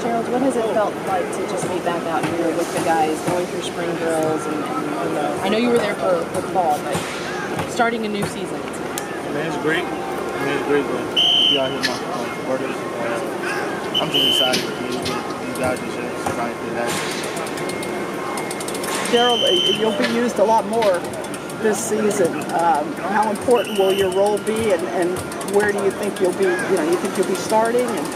Gerald, what has it felt like to just be back out here with the guys, going through spring drills, and, and you know, I know you were there for, for fall, but starting a new season. I mean, it's great. I mean, it's great, to be out here with my, my brothers, uh, I'm just excited to be with these guys this year. It's excited to that. Gerald, uh, you'll be used a lot more this season. Um, how important will your role be, and, and where do you think you'll be? You know, you think you'll be starting, and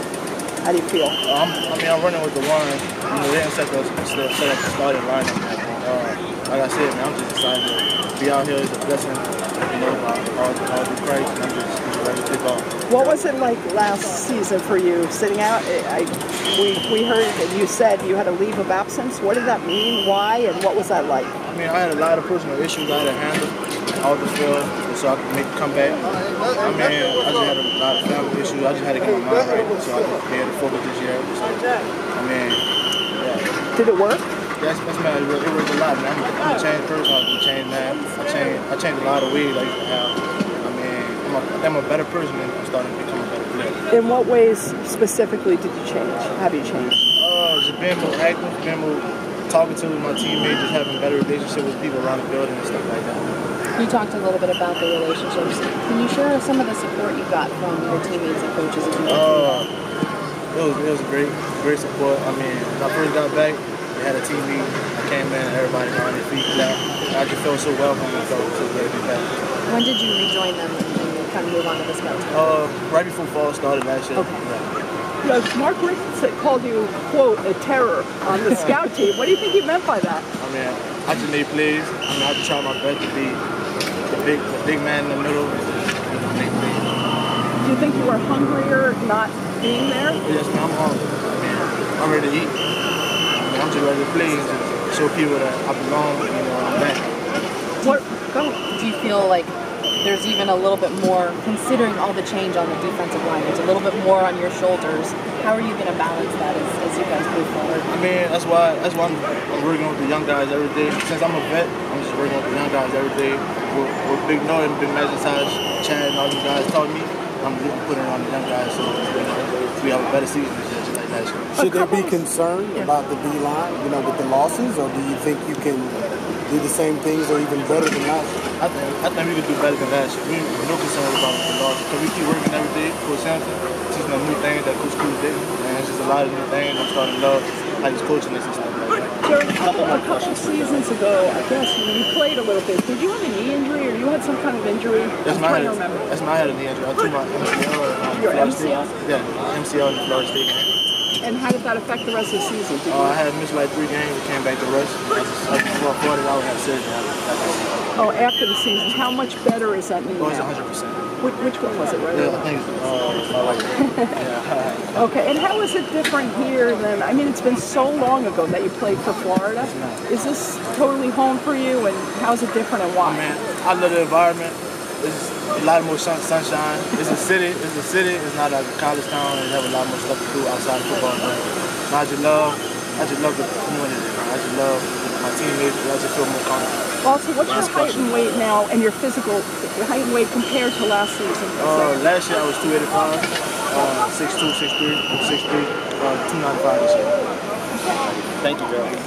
how do you feel? Uh, I'm, mean, I'm running with the one. You know, they didn't set, the, set up the starting lineup. Uh, like I said, man, I'm just excited to be out here. It's a blessing. You know, all, all, all through Christ, I'm just, just ready to take off. What was it like last season for you sitting out? I, we, we heard that you said you had a leave of absence. What did that mean? Why? And what was that like? I mean, I had a lot of personal issues I had to handle out the field so I could make a comeback. I mean, I just had a lot of family issues. I just had to get my mind right so I could be able to focus this year. So, I mean, yeah. Did it work? Yes, that's man, it worked a lot, man. I'm, I'm a changed person. I'm a changed man. I changed, I changed a lot of ways I used to have. I mean, I'm a, I'm a better person and I'm starting to become a better player. In what ways specifically did you change? Have you changed? Uh, just being more active, being more talking to my teammates, just having better relationship with people around the building and stuff like that. You talked a little bit about the relationships. Can you share some of the support you got from your teammates and coaches as you uh, it was, it was great, great support. I mean, when I first got back, we had a team meeting. I came in and everybody got on their feet. Now I just felt so welcome and felt so great to be back. When did you rejoin them and kind of move on to the scout team? Uh, right before fall started last year. Okay. Yeah. You Mark Richt called you, quote, a terror on the scout team. What do you think he meant by that? I mean, I just made plays. I mean, I just try my best to be the big, the big man in the middle and you know, make plays. Do you think you were hungrier not being there? Yes, man, I'm hungry. I mean, I'm ready to eat. I mean, I'm just ready to play and show people that I belong, you know, I'm back. What? Go. Do you feel like there's even a little bit more, considering all the change on the defensive line, there's a little bit more on your shoulders. How are you going to balance that as, as you guys move forward? I mean, that's why that's why I'm, I'm working with the young guys every day. Since I'm a vet, I'm just working with the young guys every day. With, with Big Noy and Big McIntosh, Chad, and all these guys taught me. I'm putting it on the young guys so you know, we have a better season this like year. Should there be concern about the D line, you know, with the losses, or do you think you can do the same things or even better than last year? I think I think we can do better than last year. We're no concern about the losses because we keep working every day. Coach Sampson teaching us new things that Coach Cruz didn't, and it's just a lot of new things. I'm starting to love how he's coaching us and stuff like that. Jared, a couple, a couple seasons ago, I guess when you played a little bit, did you have a knee injury or you had some kind of injury? That's I'm my head. remember. That's my head of the injury. I took my MCL and um, Your Florida MCL? State. Yeah, MCL in Florida State game. And how did that affect the rest of the season? Did Uh, I had missed like three games. We came back to rest. I I well, 40 hours had surgery. after that season. oh, after the season, how much better is that knee It was now? 100. percent Which, which one was it, right? Yeah, I think uh, I like it. Yeah. Okay, and how is it different here than, I mean, it's been so long ago that you played for Florida. Is this totally home for you, and how's it different and why? Man, I love the environment. It's a lot more sun, sunshine. It's a city. It's a city. It's not a college town. And you have a lot more stuff to do outside of football. But I just love, I just love the community. I just love my teammates. I just feel more comfortable. Also, what's your height question. and weight now, and your physical your height and weight compared to last season? Uh, last year I was 285, uh, 6'2", 6'3", 6'3", uh, 295 this year. Thank you, Joe.